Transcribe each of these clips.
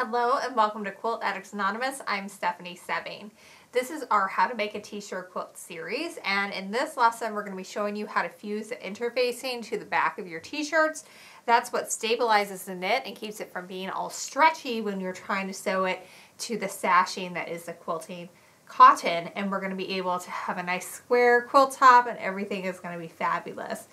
Hello and welcome to Quilt Addicts Anonymous. I'm Stephanie Soebbing. This is our How to Make a T-shirt quilt series and in this lesson we're going to be showing you how to fuse the interfacing to the back of your t-shirts. That's what stabilizes the knit and keeps it from being all stretchy when you're trying to sew it to the sashing that is the quilting cotton and we're going to be able to have a nice square quilt top and everything is going to be fabulous.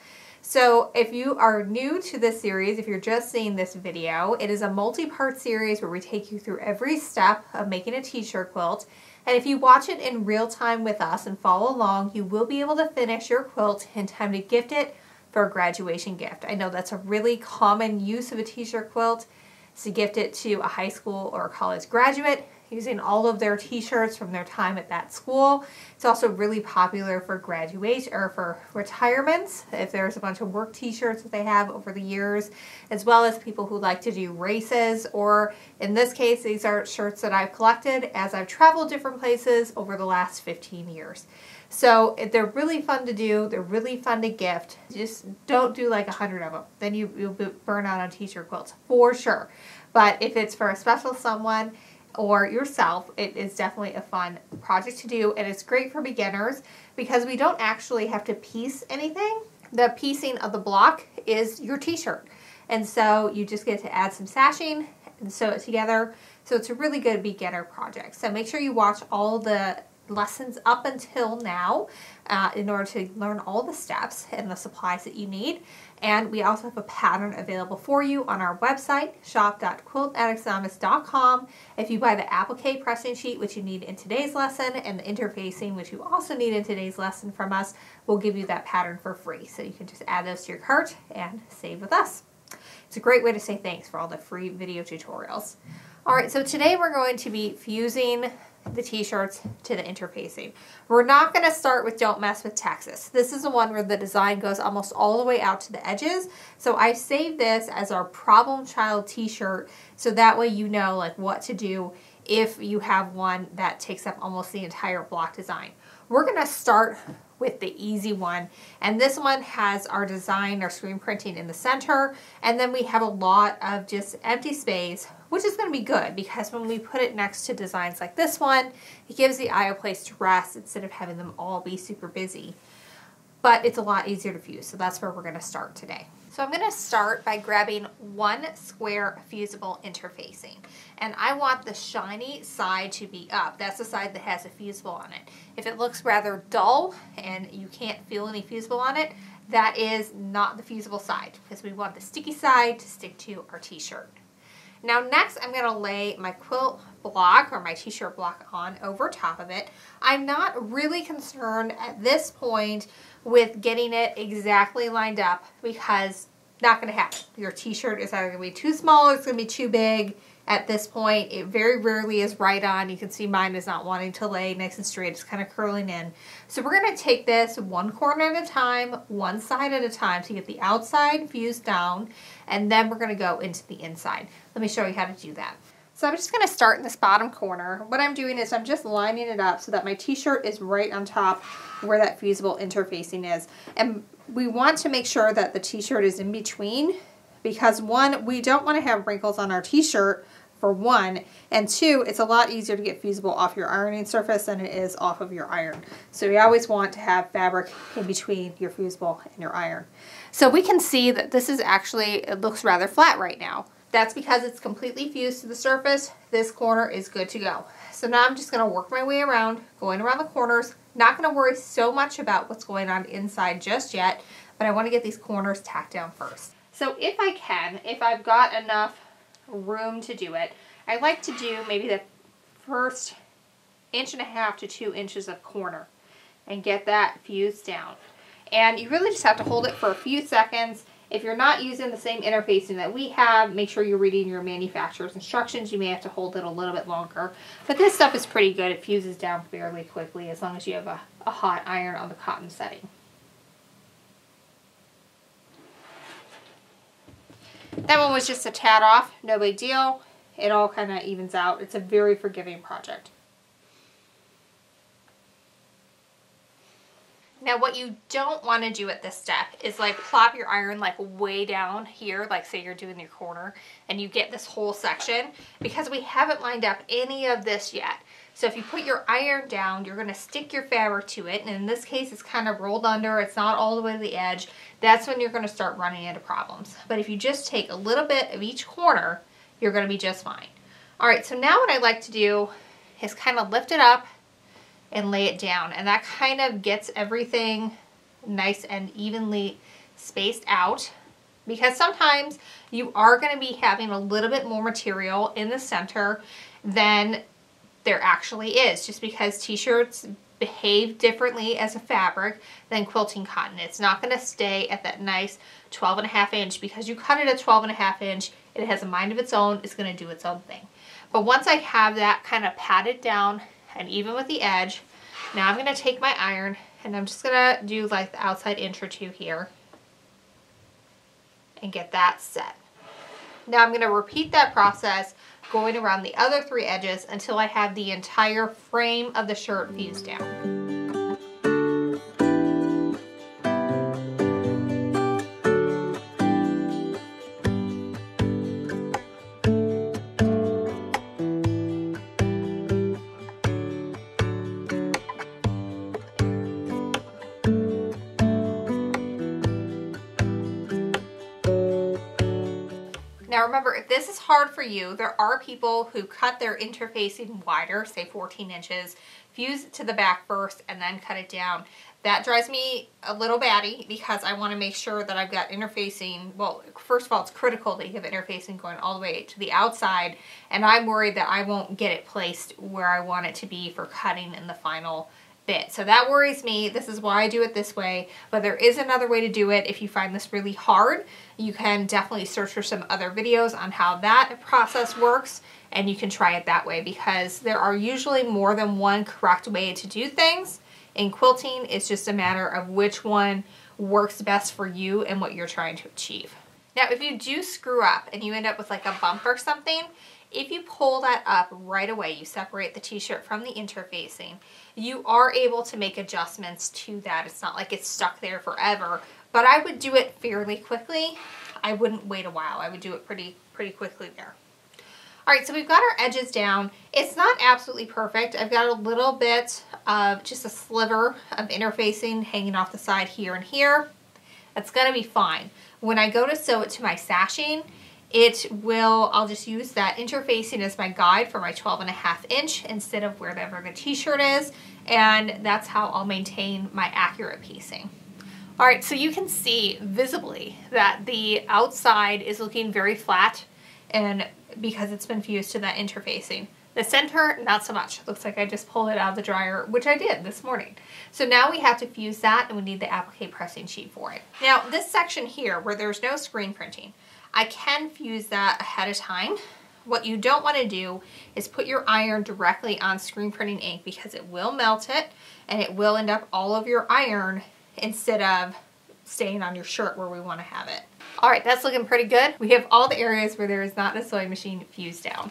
So if you are new to this series, if you're just seeing this video, it is a multi-part series where we take you through every step of making a t-shirt quilt. And if you watch it in real time with us and follow along, you will be able to finish your quilt in time to gift it for a graduation gift. I know that's a really common use of a t-shirt quilt to gift it to a high school or college graduate using all of their t-shirts from their time at that school. It's also really popular for graduation or for retirements if there's a bunch of work t-shirts that they have over the years as well as people who like to do races or in this case these are shirts that I've collected as I've traveled different places over the last 15 years. So they're really fun to do. They're really fun to gift. Just don't do like a hundred of them. Then you, you'll burn out on t-shirt quilts for sure. But if it's for a special someone, or yourself, it is definitely a fun project to do and it's great for beginners because we don't actually have to piece anything. The piecing of the block is your t-shirt. And so you just get to add some sashing and sew it together. So it's a really good beginner project. So make sure you watch all the lessons up until now uh, in order to learn all the steps and the supplies that you need. And we also have a pattern available for you on our website, shop.quiltaddictsanonymous.com. If you buy the applique pressing sheet, which you need in today's lesson, and the interfacing, which you also need in today's lesson from us, we'll give you that pattern for free. So you can just add those to your cart and save with us. It's a great way to say thanks for all the free video tutorials. All right, so today we're going to be fusing the t-shirts to the interfacing. We're not going to start with Don't Mess with Texas. This is the one where the design goes almost all the way out to the edges. So I saved this as our problem child t-shirt so that way you know like what to do if you have one that takes up almost the entire block design. We're going to start with the easy one. And this one has our design, our screen printing in the center. And then we have a lot of just empty space, which is going to be good because when we put it next to designs like this one, it gives the eye a place to rest instead of having them all be super busy. But it's a lot easier to fuse, so that's where we're going to start today. So I'm going to start by grabbing one square fusible interfacing. And I want the shiny side to be up. That's the side that has a fusible on it. If it looks rather dull and you can't feel any fusible on it, that is not the fusible side because we want the sticky side to stick to our t-shirt. Now next I'm going to lay my quilt block or my t-shirt block on over top of it. I'm not really concerned at this point with getting it exactly lined up because not going to happen. Your t-shirt is either going to be too small or it's going to be too big at this point. It very rarely is right on. You can see mine is not wanting to lay nice and straight. It's kind of curling in. So we're going to take this one corner at a time, one side at a time to get the outside fused down, and then we're going to go into the inside. Let me show you how to do that. So I'm just going to start in this bottom corner. What I'm doing is I'm just lining it up so that my t-shirt is right on top where that fusible interfacing is. And we want to make sure that the t-shirt is in between because one, we don't want to have wrinkles on our t-shirt for one, and two, it's a lot easier to get fusible off your ironing surface than it is off of your iron. So we always want to have fabric in between your fusible and your iron. So we can see that this is actually, it looks rather flat right now. That's because it's completely fused to the surface. This corner is good to go. So now I'm just going to work my way around, going around the corners. Not going to worry so much about what's going on inside just yet, but I want to get these corners tacked down first. So if I can, if I've got enough room to do it, I like to do maybe the first inch and a half to two inches of corner and get that fused down. And you really just have to hold it for a few seconds if you're not using the same interfacing that we have, make sure you're reading your manufacturer's instructions. You may have to hold it a little bit longer. But this stuff is pretty good. It fuses down fairly quickly as long as you have a, a hot iron on the cotton setting. That one was just a tad off, no big deal. It all kind of evens out. It's a very forgiving project. Now what you don't want to do at this step is like plop your iron like way down here, like say you're doing your corner and you get this whole section because we haven't lined up any of this yet. So if you put your iron down, you're gonna stick your fabric to it. And in this case, it's kind of rolled under. It's not all the way to the edge. That's when you're gonna start running into problems. But if you just take a little bit of each corner, you're gonna be just fine. All right, so now what I like to do is kind of lift it up and lay it down. And that kind of gets everything nice and evenly spaced out because sometimes you are going to be having a little bit more material in the center than there actually is just because t-shirts behave differently as a fabric than quilting cotton. It's not going to stay at that nice 12 and a half inch because you cut it at 12 and a half inch. It has a mind of its own. It's going to do its own thing. But once I have that kind of patted down and even with the edge. Now I'm going to take my iron and I'm just going to do like the outside inch or two here and get that set. Now I'm going to repeat that process going around the other three edges until I have the entire frame of the shirt fused down. This is hard for you, there are people who cut their interfacing wider, say 14 inches, fuse it to the back first, and then cut it down. That drives me a little batty because I want to make sure that I've got interfacing. Well, first of all, it's critical that you have interfacing going all the way to the outside, and I'm worried that I won't get it placed where I want it to be for cutting in the final bit. So that worries me. This is why I do it this way, but there is another way to do it. If you find this really hard, you can definitely search for some other videos on how that process works and you can try it that way because there are usually more than one correct way to do things. In quilting, it's just a matter of which one works best for you and what you're trying to achieve. Now, if you do screw up and you end up with like a bump or something, if you pull that up right away, you separate the t-shirt from the interfacing, you are able to make adjustments to that. It's not like it's stuck there forever, but I would do it fairly quickly. I wouldn't wait a while. I would do it pretty, pretty quickly there. All right, so we've got our edges down. It's not absolutely perfect. I've got a little bit of just a sliver of interfacing hanging off the side here and here. That's gonna be fine. When I go to sew it to my sashing, it will, I'll just use that interfacing as my guide for my 12 and a half inch instead of wherever the t-shirt is. And that's how I'll maintain my accurate piecing. All right, so you can see visibly that the outside is looking very flat and because it's been fused to that interfacing. The center, not so much. Looks like I just pulled it out of the dryer, which I did this morning. So now we have to fuse that and we need the applique pressing sheet for it. Now this section here where there's no screen printing, I can fuse that ahead of time. What you don't want to do is put your iron directly on screen printing ink because it will melt it and it will end up all of your iron instead of staying on your shirt where we want to have it. All right, that's looking pretty good. We have all the areas where there is not a sewing machine fused down.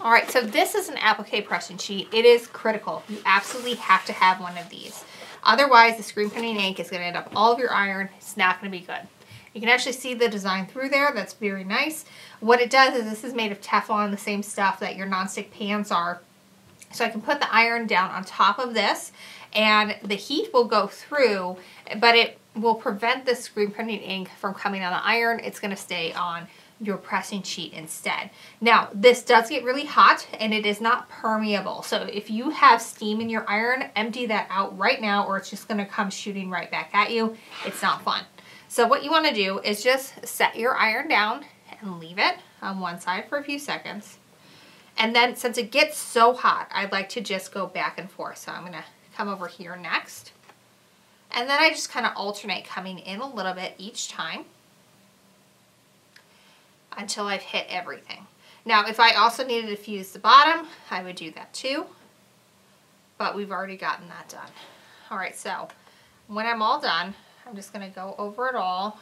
All right, so this is an applique pressing sheet. It is critical. You absolutely have to have one of these. Otherwise, the screen printing ink is going to end up all of your iron. It's not going to be good. You can actually see the design through there. That's very nice. What it does is this is made of Teflon, the same stuff that your nonstick pans are. So I can put the iron down on top of this and the heat will go through, but it will prevent the screen printing ink from coming on the iron. It's going to stay on your pressing sheet instead. Now, this does get really hot and it is not permeable. So if you have steam in your iron, empty that out right now or it's just gonna come shooting right back at you. It's not fun. So what you want to do is just set your iron down and leave it on one side for a few seconds. And then since it gets so hot, I'd like to just go back and forth. So I'm going to come over here next. And then I just kind of alternate coming in a little bit each time until I've hit everything. Now, if I also needed to fuse the bottom, I would do that too. But we've already gotten that done. All right, so when I'm all done, I'm just going to go over it all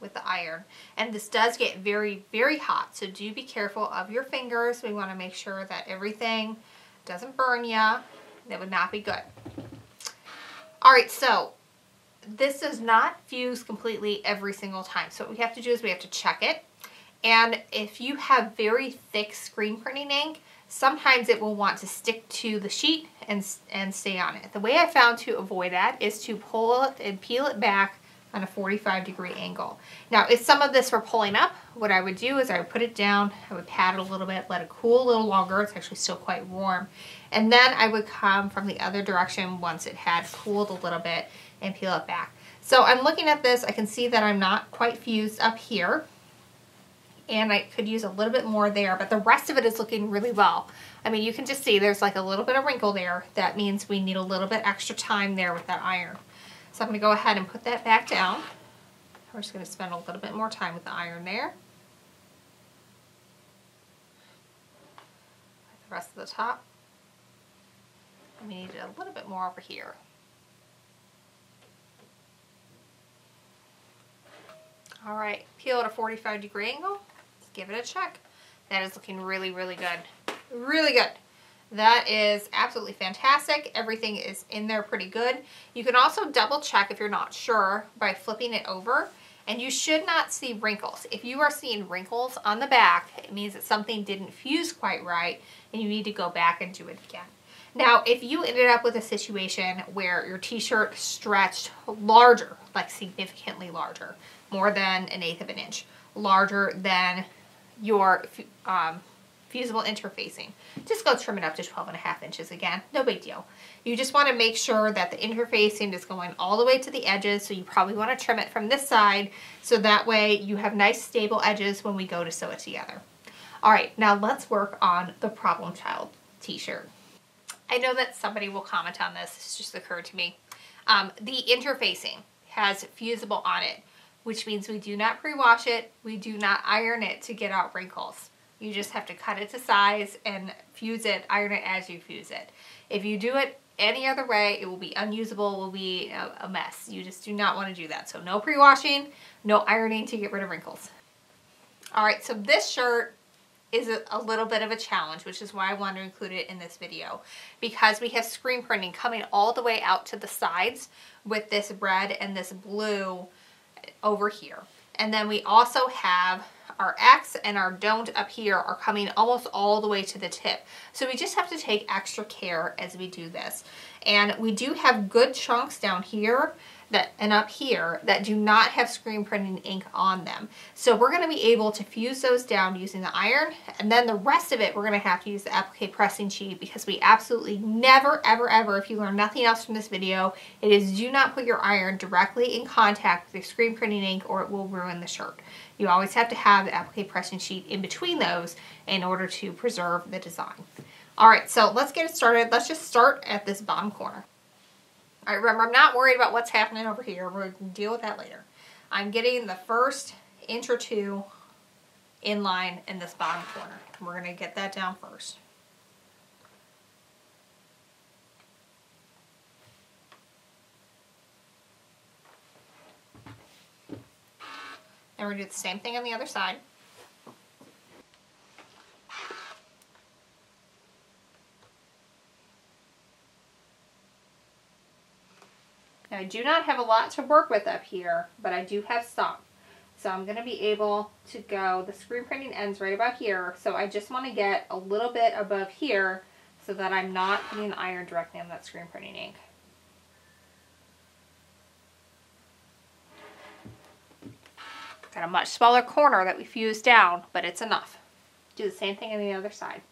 with the iron. And this does get very, very hot, so do be careful of your fingers. We want to make sure that everything doesn't burn you. That would not be good. All right, so this does not fuse completely every single time. So what we have to do is we have to check it. And if you have very thick screen printing ink, sometimes it will want to stick to the sheet and, and stay on it. The way I found to avoid that is to pull it and peel it back on a 45 degree angle. Now, if some of this were pulling up, what I would do is I would put it down, I would pat it a little bit, let it cool a little longer. It's actually still quite warm. And then I would come from the other direction once it had cooled a little bit and peel it back. So I'm looking at this, I can see that I'm not quite fused up here and I could use a little bit more there, but the rest of it is looking really well. I mean, you can just see there's like a little bit of wrinkle there. That means we need a little bit extra time there with that iron. So I'm going to go ahead and put that back down. We're just going to spend a little bit more time with the iron there. The rest of the top. And we need a little bit more over here. All right, peel at a 45 degree angle give it a check. That is looking really, really good. Really good. That is absolutely fantastic. Everything is in there pretty good. You can also double check if you're not sure by flipping it over and you should not see wrinkles. If you are seeing wrinkles on the back, it means that something didn't fuse quite right and you need to go back and do it again. Now, if you ended up with a situation where your t-shirt stretched larger, like significantly larger, more than an eighth of an inch, larger than your um, fusible interfacing. Just go trim it up to 12 and a half inches again. No big deal. You just want to make sure that the interfacing is going all the way to the edges. So you probably want to trim it from this side. So that way you have nice stable edges when we go to sew it together. All right, now let's work on the problem child t-shirt. I know that somebody will comment on this. This just occurred to me. Um, the interfacing has fusible on it which means we do not pre-wash it, we do not iron it to get out wrinkles. You just have to cut it to size and fuse it, iron it as you fuse it. If you do it any other way, it will be unusable, will be a, mess. You just do not want to do that. So no pre-washing, no ironing to get rid of wrinkles. All right, so this shirt is a, little bit of a challenge, which is why I wanted to include it in this video. Because we have screen printing coming all the way out to the sides with this red and this blue over here. And then we also have our X and our don't up here are coming almost all the way to the tip. So we just have to take extra care as we do this. And we do have good chunks down here that and up here that do not have screen printing ink on them. So we're going to be able to fuse those down using the iron and then the rest of it we're going to have to use the applique pressing sheet because we absolutely never ever ever if you learn nothing else from this video it is do not put your iron directly in contact with your screen printing ink or it will ruin the shirt. You always have to have the applique pressing sheet in between those in order to preserve the design. Alright, so let's get it started. Let's just start at this bottom corner. Right, remember, I'm not worried about what's happening over here. We're going to deal with that later. I'm getting the first inch or two in line in this bottom corner. We're going to get that down first. And we're going to do the same thing on the other side. Now I do not have a lot to work with up here, but I do have some. So I'm going to be able to go, the screen printing ends right about here, so I just want to get a little bit above here so that I'm not putting the iron directly on that screen printing ink. Got a much smaller corner that we fused down, but it's enough. Do the same thing on the other side.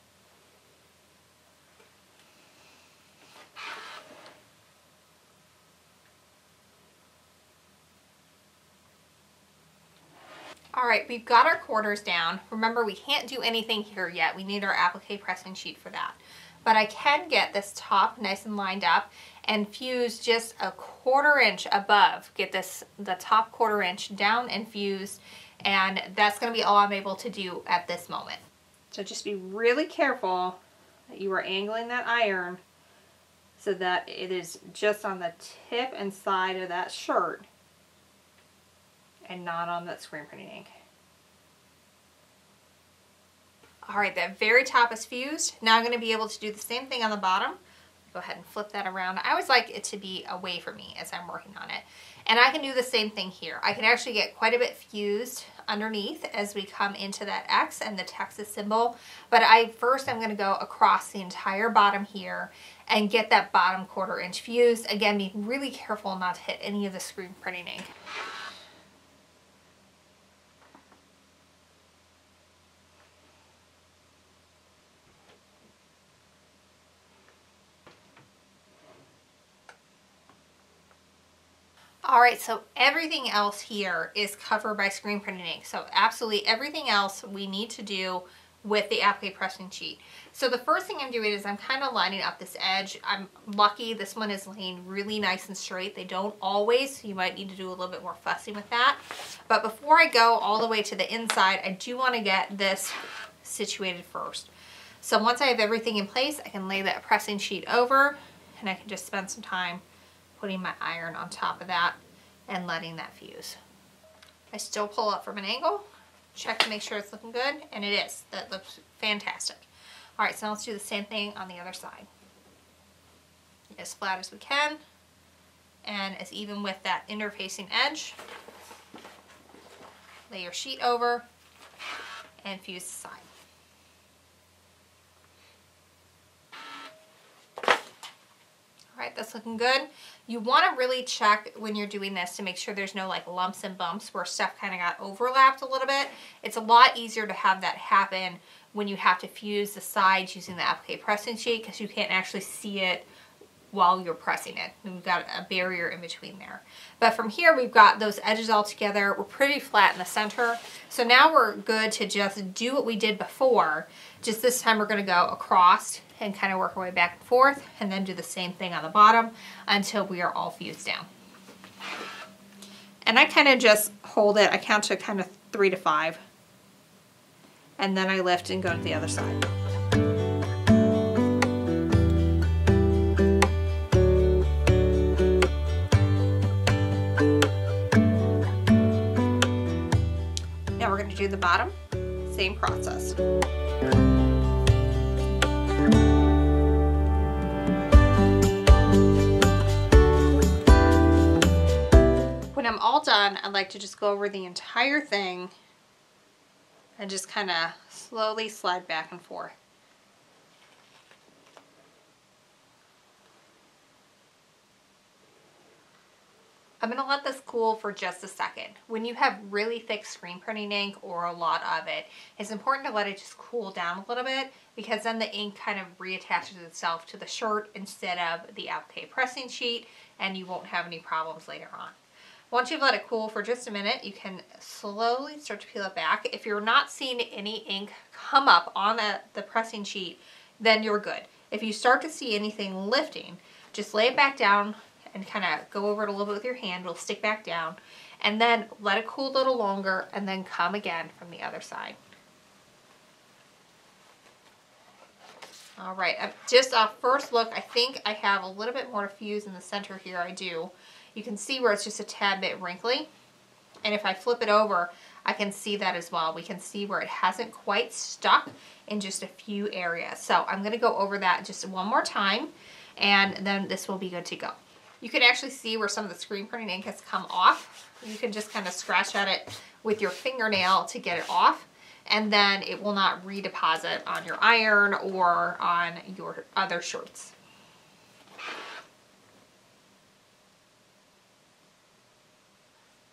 Right, we've got our quarters down. Remember, we can't do anything here yet. We need our applique pressing sheet for that. But I can get this top nice and lined up and fuse just a quarter inch above. Get this, the top quarter inch down and fused. And that's gonna be all I'm able to do at this moment. So just be really careful that you are angling that iron so that it is just on the tip and side of that shirt and not on that screen printing ink. All right, that very top is fused. Now I'm going to be able to do the same thing on the bottom. Go ahead and flip that around. I always like it to be away from me as I'm working on it. And I can do the same thing here. I can actually get quite a bit fused underneath as we come into that X and the Texas symbol. But I first I'm going to go across the entire bottom here and get that bottom quarter inch fused. Again, be really careful not to hit any of the screen printing ink. All right, so everything else here is covered by screen printing ink. So absolutely everything else we need to do with the applique pressing sheet. So the first thing I'm doing is I'm kind of lining up this edge. I'm lucky this one is laying really nice and straight. They don't always, so you might need to do a little bit more fussy with that. But before I go all the way to the inside, I do want to get this situated first. So once I have everything in place, I can lay that pressing sheet over and I can just spend some time putting my iron on top of that and letting that fuse. I still pull up from an angle, check to make sure it's looking good, and it is. That looks fantastic. All right, so let's do the same thing on the other side. As flat as we can, and as even with that interfacing edge. Lay your sheet over and fuse the side. Right, that's looking good. You want to really check when you're doing this to make sure there's no like lumps and bumps where stuff kind of got overlapped a little bit. It's a lot easier to have that happen when you have to fuse the sides using the applique pressing sheet because you can't actually see it while you're pressing it. We've got a barrier in between there. But from here, we've got those edges all together. We're pretty flat in the center. So now we're good to just do what we did before. Just this time we're gonna go across and kind of work our way back and forth and then do the same thing on the bottom until we are all fused down. And I kind of just hold it, I count to kind of three to five. And then I lift and go to the other side. Do the bottom, same process. When I'm all done, I'd like to just go over the entire thing and just kind of slowly slide back and forth. I'm going to let this cool for just a second. When you have really thick screen printing ink or a lot of it, it's important to let it just cool down a little bit because then the ink kind of reattaches itself to the shirt instead of the applique pressing sheet and you won't have any problems later on. Once you've let it cool for just a minute, you can slowly start to peel it back. If you're not seeing any ink come up on the, the pressing sheet, then you're good. If you start to see anything lifting, just lay it back down and kind of go over it a little bit with your hand. It'll stick back down. And then let it cool a little longer and then come again from the other side. All right, uh, just a first look, I think I have a little bit more to fuse in the center here. I do. You can see where it's just a tad bit wrinkly. And if I flip it over, I can see that as well. We can see where it hasn't quite stuck in just a few areas. So I'm gonna go over that just one more time and then this will be good to go. You can actually see where some of the screen printing ink has come off. You can just kind of scratch at it with your fingernail to get it off and then it will not redeposit on your iron or on your other shirts.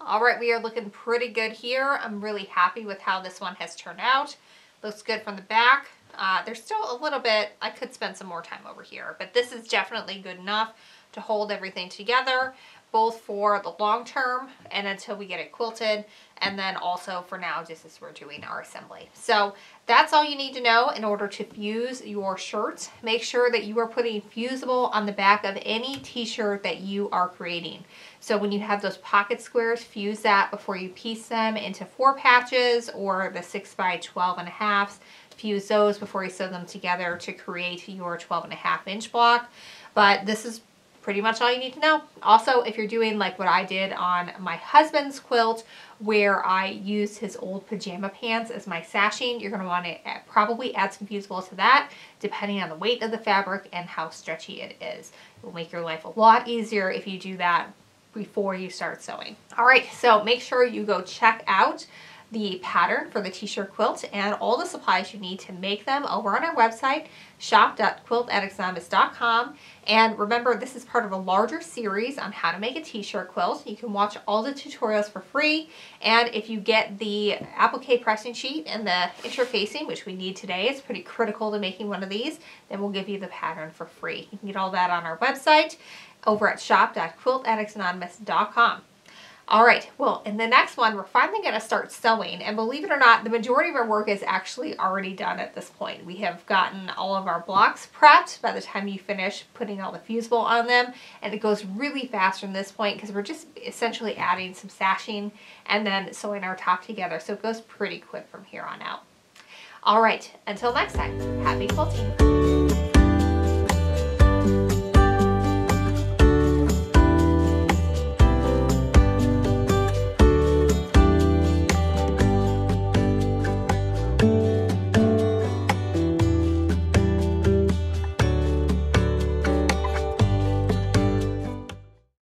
All right, we are looking pretty good here. I'm really happy with how this one has turned out. Looks good from the back. Uh, there's still a little bit, I could spend some more time over here, but this is definitely good enough to hold everything together both for the long term and until we get it quilted and then also for now just as we're doing our assembly. So that's all you need to know in order to fuse your shirts. Make sure that you are putting fusible on the back of any t-shirt that you are creating. So when you have those pocket squares, fuse that before you piece them into four patches or the six by 12 and a half. Fuse those before you sew them together to create your 12 and a half inch block. But this is pretty much all you need to know. Also, if you're doing like what I did on my husband's quilt, where I used his old pajama pants as my sashing, you're going to want to probably add some fusible to that, depending on the weight of the fabric and how stretchy it is. It will make your life a lot easier if you do that before you start sewing. All right, so make sure you go check out the pattern for the t-shirt quilt and all the supplies you need to make them. Uh, over on our website shop.quiltaddictsanonymous.com and remember this is part of a larger series on how to make a t-shirt quilt. You can watch all the tutorials for free. And if you get the applique pressing sheet and the interfacing which we need today it's pretty critical to making one of these then we'll give you the pattern for free. You can get all that on our website over at shop.quiltaddictsanonymous.com all right, well, in the next one, we're finally going to start sewing. And believe it or not, the majority of our work is actually already done at this point. We have gotten all of our blocks prepped by the time you finish putting all the fusible on them. And it goes really fast from this point because we're just essentially adding some sashing and then sewing our top together. So it goes pretty quick from here on out. All right, until next time, happy quilting.